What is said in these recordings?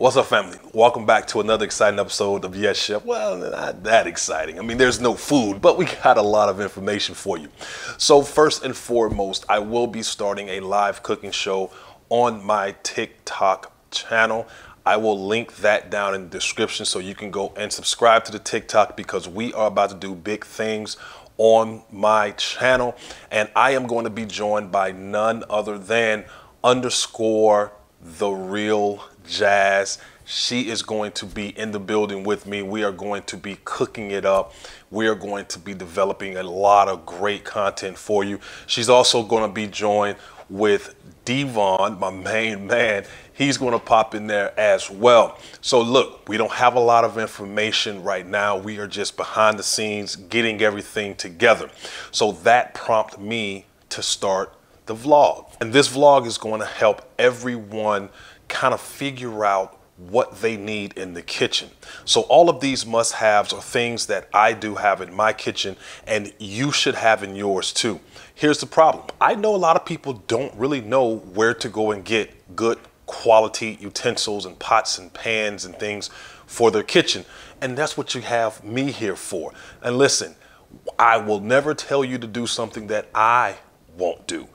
What's up, family? Welcome back to another exciting episode of Yes Chef. Well, not that exciting. I mean, there's no food, but we got a lot of information for you. So, first and foremost, I will be starting a live cooking show on my TikTok channel. I will link that down in the description so you can go and subscribe to the TikTok because we are about to do big things on my channel. And I am going to be joined by none other than underscore the real Jazz. She is going to be in the building with me. We are going to be cooking it up. We are going to be developing a lot of great content for you. She's also going to be joined with Devon, my main man. He's going to pop in there as well. So, look, we don't have a lot of information right now. We are just behind the scenes getting everything together. So, that prompted me to start the vlog. And this vlog is going to help everyone kind of figure out what they need in the kitchen. So all of these must haves are things that I do have in my kitchen and you should have in yours too. Here's the problem. I know a lot of people don't really know where to go and get good quality utensils and pots and pans and things for their kitchen. And that's what you have me here for. And listen, I will never tell you to do something that I won't do.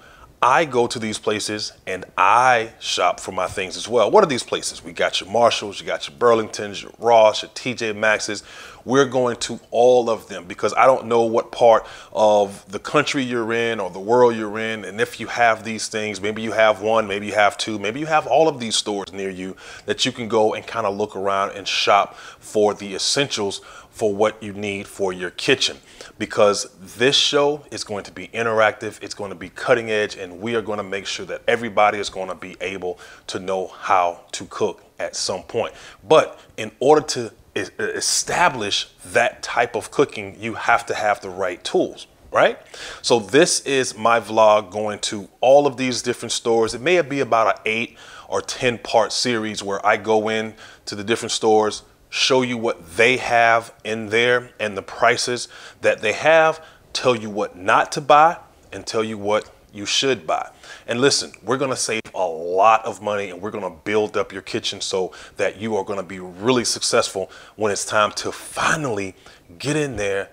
I go to these places and I shop for my things as well. What are these places? We got your Marshalls, you got your Burlingtons, your Ross, your TJ Maxxes. We're going to all of them because I don't know what part of the country you're in or the world you're in. And if you have these things, maybe you have one, maybe you have two, maybe you have all of these stores near you that you can go and kind of look around and shop for the essentials for what you need for your kitchen because this show is going to be interactive, it's going to be cutting edge, and we are going to make sure that everybody is going to be able to know how to cook at some point. But in order to establish that type of cooking, you have to have the right tools right? So this is my vlog going to all of these different stores. It may be about an eight or 10 part series where I go in to the different stores, show you what they have in there and the prices that they have, tell you what not to buy, and tell you what you should buy. And listen, we're gonna save a lot of money and we're gonna build up your kitchen so that you are gonna be really successful when it's time to finally get in there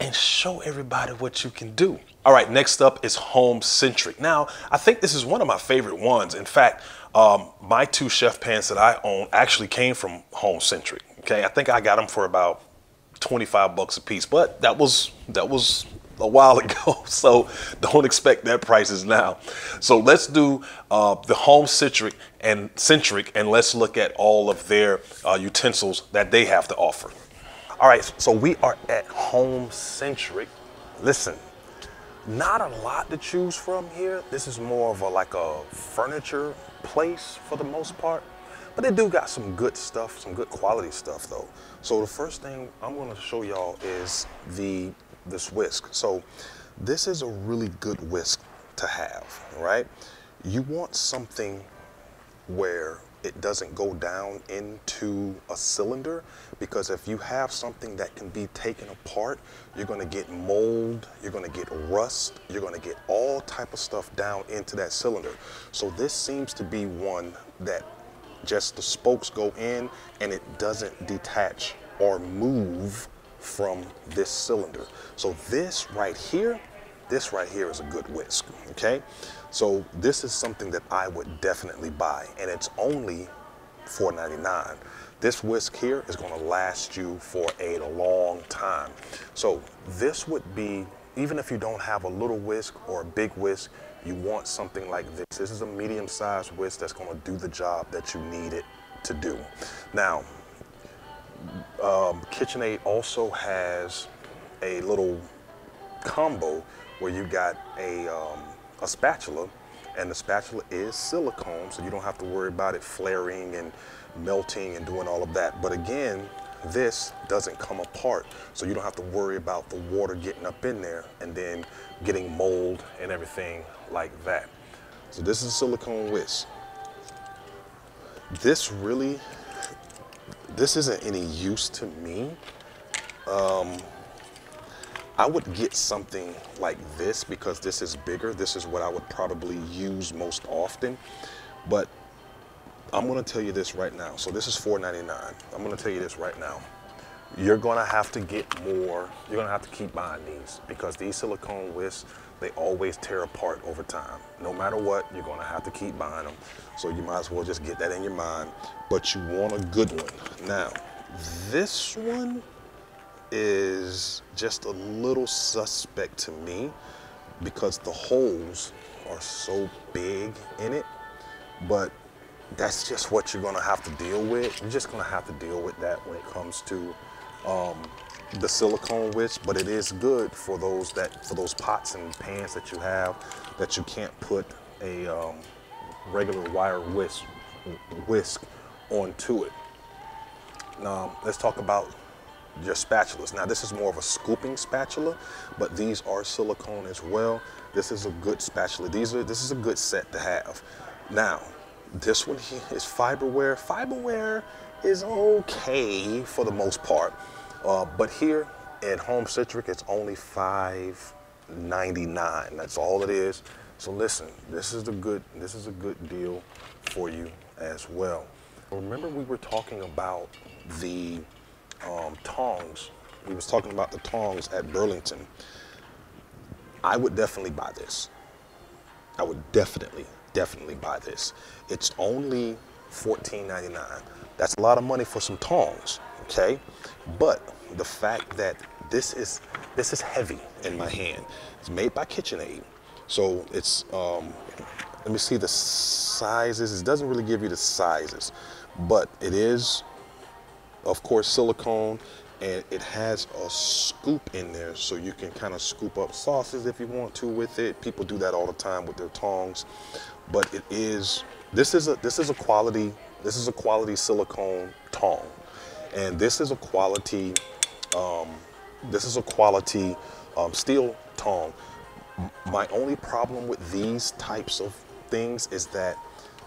and show everybody what you can do. All right, next up is Home Centric. Now, I think this is one of my favorite ones. In fact, um, my two chef pans that I own actually came from Home Centric. Okay, I think I got them for about 25 bucks a piece, but that was that was a while ago, so don't expect that prices now. So let's do uh, the home centric and centric, and let's look at all of their uh, utensils that they have to offer. All right, so we are at home centric. Listen, not a lot to choose from here. This is more of a like a furniture place for the most part. But they do got some good stuff, some good quality stuff though. So the first thing I'm gonna show y'all is the this whisk. So this is a really good whisk to have, right? You want something where it doesn't go down into a cylinder because if you have something that can be taken apart you're going to get mold you're going to get rust you're going to get all type of stuff down into that cylinder so this seems to be one that just the spokes go in and it doesn't detach or move from this cylinder. So this right here, this right here is a good whisk, okay? So this is something that I would definitely buy and it's only $4.99. This whisk here is gonna last you for a long time. So this would be, even if you don't have a little whisk or a big whisk, you want something like this. This is a medium-sized whisk that's gonna do the job that you need it to do. Now, um, KitchenAid also has a little combo where you got a, um, a spatula and the spatula is silicone so you don't have to worry about it flaring and melting and doing all of that. But again, this doesn't come apart so you don't have to worry about the water getting up in there and then getting mold and everything like that. So this is a silicone whisk. This really, this isn't any use to me. Um, I would get something like this because this is bigger. This is what I would probably use most often. But I'm gonna tell you this right now. So this is $4.99. I'm gonna tell you this right now. You're gonna have to get more. You're gonna have to keep buying these because these silicone whisks, they always tear apart over time. No matter what, you're gonna have to keep buying them. So you might as well just get that in your mind. But you want a good one. Now, this one is just a little suspect to me because the holes are so big in it. But that's just what you're gonna have to deal with. You're just gonna have to deal with that when it comes to um, the silicone whisk, but it is good for those that for those pots and pans that you have that you can't put a um, regular wire whisk whisk onto it. Now let's talk about your spatulas. Now this is more of a scooping spatula, but these are silicone as well. This is a good spatula. These are this is a good set to have. Now this one here is fiberware. Fiberware is okay for the most part, uh, but here at Home Centric, it's only $5.99. That's all it is. So listen, this is a good this is a good deal for you as well. Remember we were talking about the um, tongs. We was talking about the tongs at Burlington. I would definitely buy this. I would definitely, definitely buy this. It's only $14.99. That's a lot of money for some tongs, okay? But the fact that this is this is heavy in my hand. It's made by KitchenAid. So it's um, let me see the sizes. It doesn't really give you the sizes, but it is of course silicone and it has a scoop in there so you can kind of scoop up sauces if you want to with it. People do that all the time with their tongs but it is this is a this is a quality this is a quality silicone tong. And this is a quality um, this is a quality um, steel tong. My only problem with these types of things is that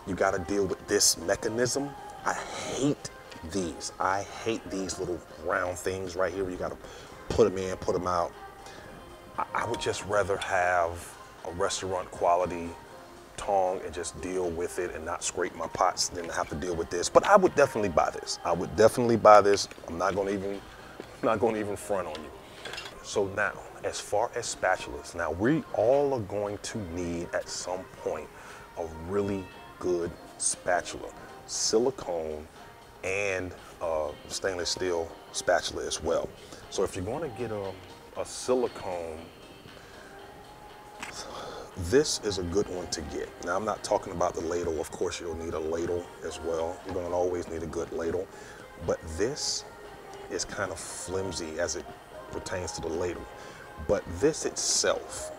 you got to deal with this mechanism. I hate these. I hate these little round things right here where you gotta put them in, put them out. I, I would just rather have a restaurant quality tong and just deal with it and not scrape my pots than have to deal with this. But I would definitely buy this. I would definitely buy this. I'm not gonna even, I'm not gonna even front on you. So now, as far as spatulas, now we all are going to need at some point a really good spatula. Silicone and a stainless steel spatula as well. So if you're going to get a, a silicone, this is a good one to get. Now I'm not talking about the ladle. Of course you'll need a ladle as well. You're going to always need a good ladle. But this is kind of flimsy as it pertains to the ladle. But this itself,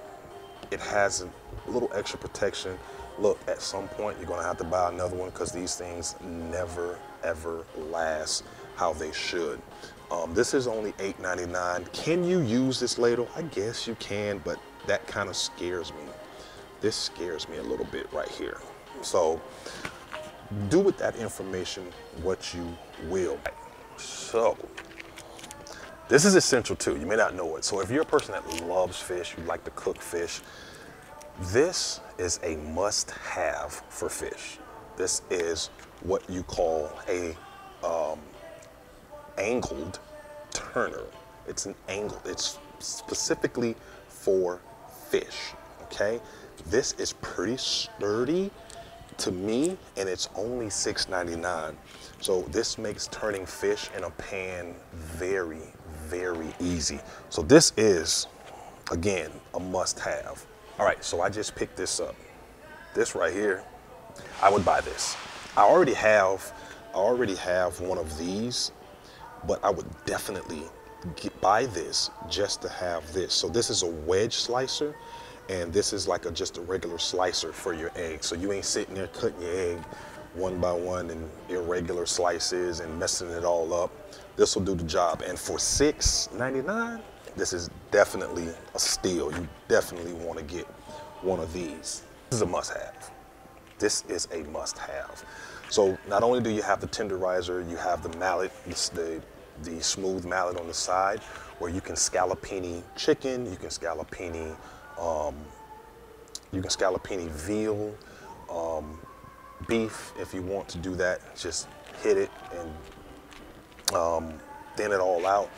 it has a little extra protection. Look, at some point you're gonna have to buy another one because these things never ever last how they should. Um, this is only $8.99. Can you use this ladle? I guess you can, but that kind of scares me. This scares me a little bit right here. So do with that information what you will. So this is essential too. You may not know it. So if you're a person that loves fish, you like to cook fish, this is a must have for fish. This is what you call a um, angled turner. It's an angle. It's specifically for fish. Okay, this is pretty sturdy to me, and it's only $6.99. So this makes turning fish in a pan very, very easy. So this is, again, a must-have. All right, so I just picked this up. This right here, I would buy this. I already have, I already have one of these, but I would definitely get, buy this just to have this. So this is a wedge slicer, and this is like a just a regular slicer for your egg. So you ain't sitting there cutting your egg one by one in irregular slices and messing it all up. This will do the job. And for $6.99, this is definitely a steal. You definitely want to get one of these. This is a must have. This is a must have. So not only do you have the tenderizer, you have the mallet, the, the smooth mallet on the side where you can scallopini chicken, you can scallopini, um, you can scallopini veal, um, beef, if you want to do that, just hit it and um, thin it all out.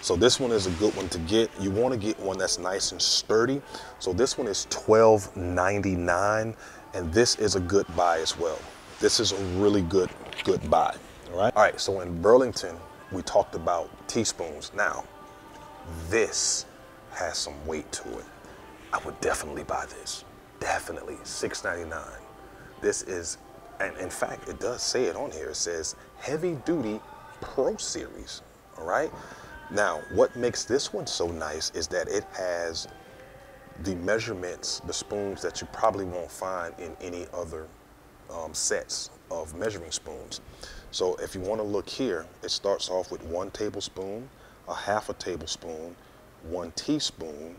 So this one is a good one to get. You want to get one that's nice and sturdy. So this one is $12.99 and this is a good buy as well. This is a really good, good buy, all right? All right, so in Burlington, we talked about teaspoons. Now, this has some weight to it. I would definitely buy this. Definitely, $6.99. This is, and in fact, it does say it on here. It says heavy duty Pro Series, all right? Now, what makes this one so nice is that it has the measurements, the spoons that you probably won't find in any other um, sets of measuring spoons. So if you want to look here, it starts off with one tablespoon, a half a tablespoon, one teaspoon,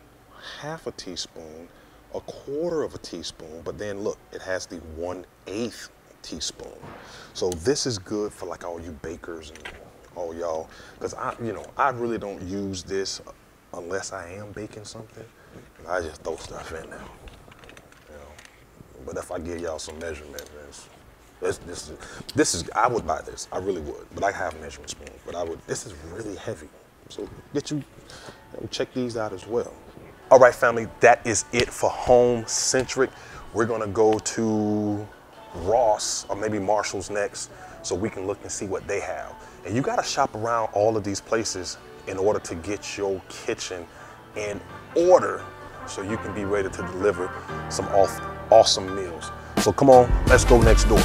half a teaspoon, a quarter of a teaspoon, but then look, it has the one eighth teaspoon. So this is good for like all you bakers and all y'all, because I, you know, I really don't use this unless I am baking something. I just throw stuff in there. You know, but if I give y'all some measurements, this, this is, this is, I would buy this. I really would. But I have measuring spoons. But I would, this is really heavy. So get you, check these out as well. All right, family, that is it for Home Centric. We're gonna go to Ross or maybe Marshall's next so we can look and see what they have. And you gotta shop around all of these places in order to get your kitchen in order so you can be ready to deliver some awesome meals. So come on, let's go next door.